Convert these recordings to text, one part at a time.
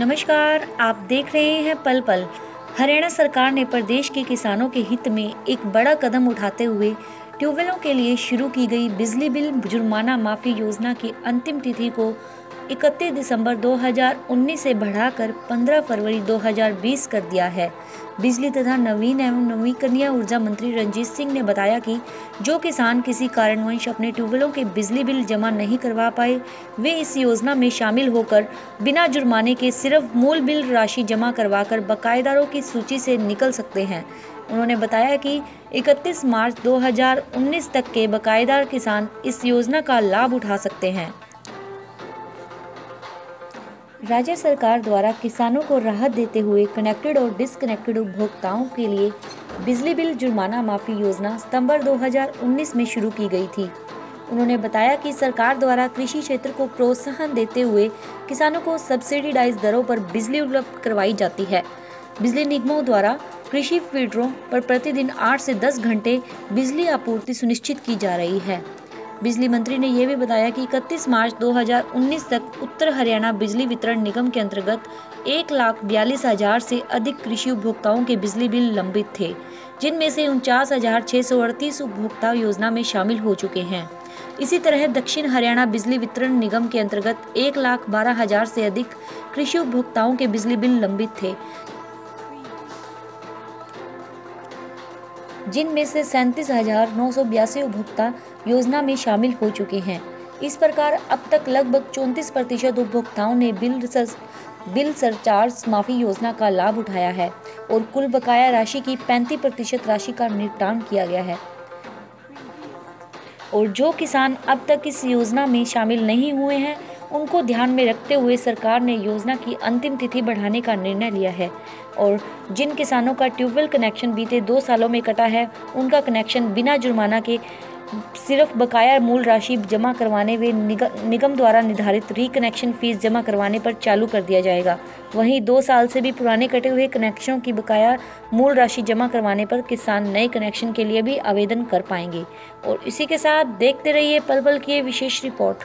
नमस्कार, आप देख रहे हैं पल पल। हरियाणा सरकार ने प्रदेश के किसानों के हित में एक बड़ा कदम उठाते हुए ट्यूबवेलों के लिए शुरू की गई बिजली बिल जुर्माना माफ़ी योजना की अंतिम तिथि को 31 दिसंबर 2019 से बढ़ाकर 15 फरवरी 2020 कर दिया है। बिजली तथा नवीन एवं नवीकरणीय ऊर्जा मंत्री रंजीत सिंह ने बताया कि जो किसान किसी कारणवश अपने ट्यूबवेलों के बिजली बिल जमा नहीं करवा पाए, वे इस योजना में शामिल होकर बिना जुर्माने के सिर्फ़ मूल बिल राशि जमा करवाकर बकायेदारों की सूची से निकल सकते हैं। उन्होंने बताया कि 31 मार्च 2019 तक के बकायेदार किसान इस योजना का लाभ उठा सकते हैं। राज्य सरकार द्वारा किसानों को राहत देते हुए कनेक्टेड और डिसकनेक्टेड उपभोक्ताओं के लिए बिजली बिल जुर्माना माफ़ी योजना सितंबर 2019 में शुरू की गई थी। उन्होंने बताया कि सरकार द्वारा कृषि क्षेत्र को प्रोत्साहन देते हुए किसानों को सब्सिडीडाइज दरों पर बिजली उपलब्ध करवाई जाती है। बिजली निगमों द्वारा कृषि फीडरों पर प्रतिदिन 8 से 10 घंटे बिजली आपूर्ति सुनिश्चित की जा रही है। बिजली मंत्री ने यह भी बताया कि 31 मार्च 2019 तक उत्तर हरियाणा बिजली वितरण निगम के अंतर्गत एक लाख बयालीस हज़ार से अधिक कृषि उपभोक्ताओं के बिजली बिल लंबित थे, जिनमें से उनचास हज़ार छह सौ अड़तीस उपभोक्ता योजना में शामिल हो चुके हैं। इसी तरह दक्षिण हरियाणा बिजली वितरण निगम के अंतर्गत एक लाख बारह हज़ार से अधिक कृषि उपभोक्ताओं के बिजली बिल लंबित थे जिनमें से सैंतीस हज़ार नौ सौ बयासी उपभोक्ता योजना में शामिल हो चुके हैं। इस प्रकार अब तक लगभग चौंतीस प्रतिशत उपभोक्ताओं ने बिल सर, बिल सरचार्ज माफ़ी योजना का लाभ उठाया है और कुल बकाया राशि की पैंतीस प्रतिशत राशि का निपटान किया गया है। और जो किसान अब तक इस योजना में शामिल नहीं हुए हैं उनको ध्यान में रखते हुए सरकार ने योजना की अंतिम तिथि बढ़ाने का निर्णय लिया है। और जिन किसानों का ट्यूबवेल कनेक्शन बीते दो सालों में कटा है, उनका कनेक्शन बिना जुर्माना के सिर्फ़ बकाया मूल राशि जमा करवाने व निगम द्वारा निर्धारित रिकनेक्शन फ़ीस जमा करवाने पर चालू कर दिया जाएगा। वहीं दो साल से भी पुराने कटे हुए कनेक्शनों की बकाया मूल राशि जमा करवाने पर किसान नए कनेक्शन के लिए भी आवेदन कर पाएँगे। और इसी के साथ देखते रहिए पल पल की विशेष रिपोर्ट।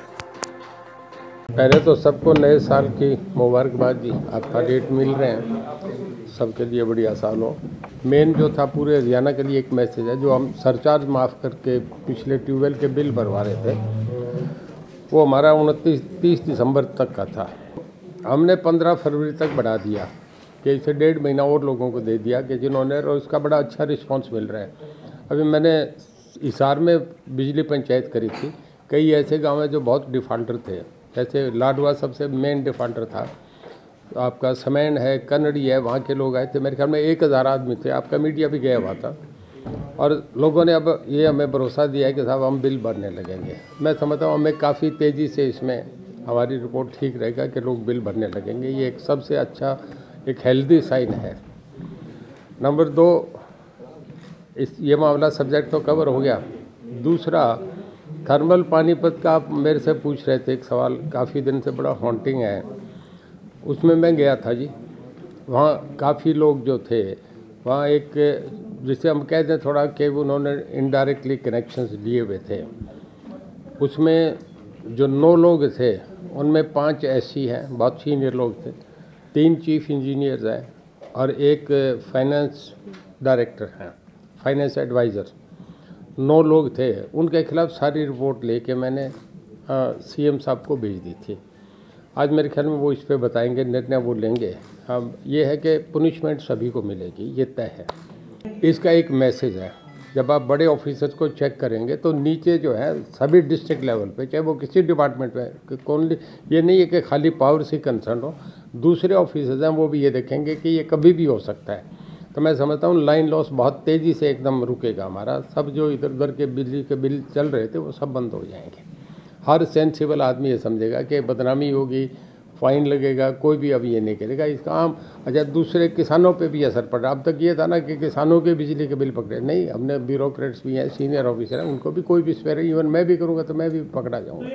पहले तो सबको नए साल की मुबारकबाद जी। आपका डेट मिल रहे हैं। सबके लिए बड़ी आसान हो। मेन जो था पूरे हरियाणा के लिए एक मैसेज है, जो हम सरचार्ज माफ़ करके पिछले ट्यूबवेल के बिल भरवा रहे थे, वो हमारा उनतीस, तीस दिसंबर तक का था। हमने पंद्रह फरवरी तक बढ़ा दिया कि इसे डेढ़ महीना और लोगों को दे दिया कि जिन्होंने, और उसका बड़ा अच्छा रिस्पॉन्स मिल रहा है। अभी मैंने हिसार में बिजली पंचायत करी थी। कई ऐसे गाँव हैं जो बहुत डिफ़ाल्टर थे। जैसे लाडवा सबसे मेन डिफॉल्टर था। आपका समैन है कन्नड़ी है, वहाँ के लोग आए थे। मेरे ख्याल में एक हज़ार आदमी थे। आपका मीडिया भी गया हुआ था। और लोगों ने अब ये हमें भरोसा दिया है कि साहब हम बिल भरने लगेंगे। मैं समझता हूँ हमें काफ़ी तेज़ी से इसमें हमारी रिपोर्ट ठीक रहेगा कि लोग बिल भरने लगेंगे। ये एक सबसे अच्छा एक हेल्दी साइन है। नंबर दो, इस ये मामला सब्जेक्ट तो कवर हो गया। दूसरा थर्मल पानीपत का आप मेरे से पूछ रहे थे, एक सवाल काफ़ी दिन से बड़ा हॉन्टिंग है। उसमें मैं गया था जी। वहाँ काफ़ी लोग जो थे, वहाँ एक, जिसे हम कहते हैं थोड़ा कि उन्होंने इनडायरेक्टली कनेक्शंस लिए हुए थे। उसमें जो नौ लोग थे, उनमें पाँच ऐसी हैं, बहुत सीनियर लोग थे। तीन चीफ इंजीनियर्स हैं और एक फाइनेंस डायरेक्टर हैं फाइनेंस एडवाइज़र नौ लोग थे। उनके खिलाफ सारी रिपोर्ट लेके मैंने सीएम साहब को भेज दी थी। आज मेरे ख्याल में वो इस पर बताएँगे, निर्णय वो लेंगे। अब ये है कि पुनिशमेंट सभी को मिलेगी, ये तय है। इसका एक मैसेज है। जब आप बड़े ऑफिसर्स को चेक करेंगे तो नीचे जो है, सभी डिस्ट्रिक्ट लेवल पे, चाहे वो किसी डिपार्टमेंट में कौन ये नहीं है कि खाली पावर से कंसर्न हो। दूसरे ऑफिसर्स हैं, वो भी ये देखेंगे कि ये कभी भी हो सकता है। तो मैं समझता हूँ लाइन लॉस बहुत तेज़ी से एकदम रुकेगा हमारा। सब जो इधर उधर के बिजली के बिल चल रहे थे, वो सब बंद हो जाएँगे। हर सेंसिबल आदमी ये समझेगा कि बदनामी होगी फाइन लगेगा, कोई भी अब ये नहीं करेगा। इसका आम अच्छा दूसरे किसानों पे भी असर पड़ रहा अब तक ये था ना कि किसानों के बिजली के बिल पकड़े। नहीं, हमने ब्यूरोक्रेट्स भी हैं सीनियर ऑफिसर हैं, उनको भी कोई भी स्पेयर इवन मैं भी करूँगा तो मैं भी पकड़ा जाऊँगा।